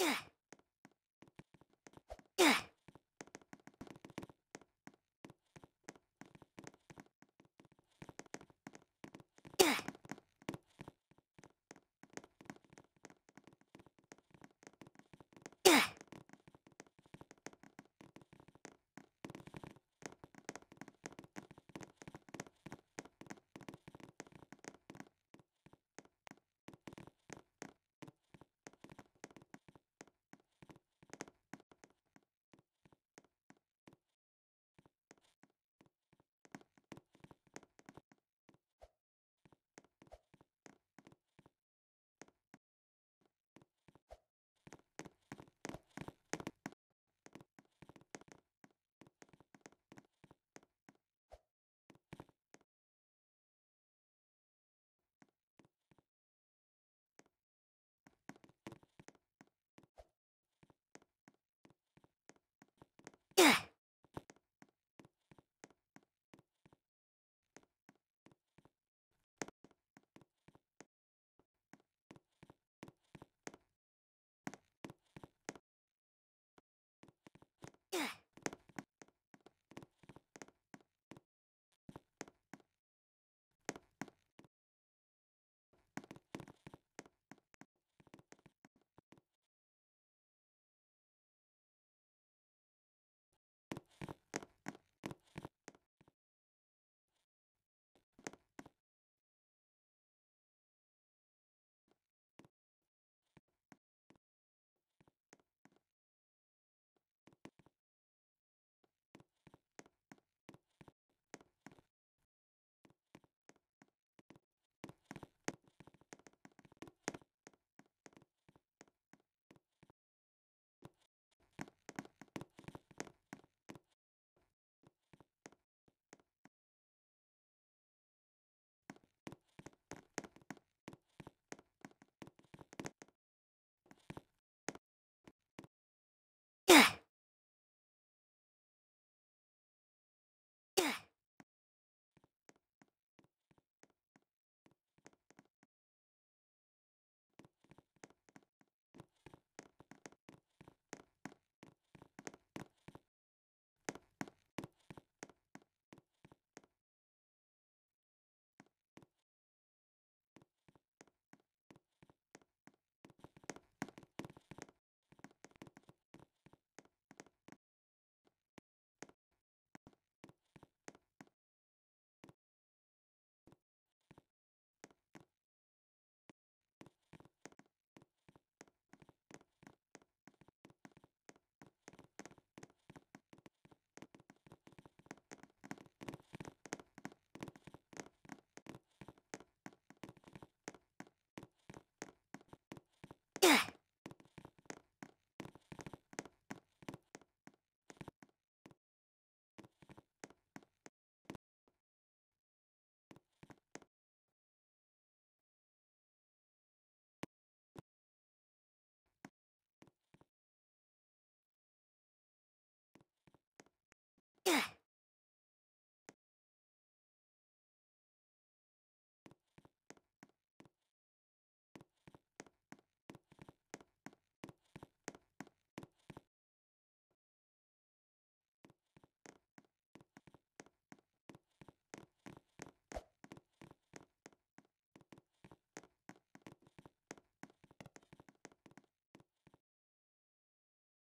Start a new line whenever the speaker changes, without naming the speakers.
Yeah.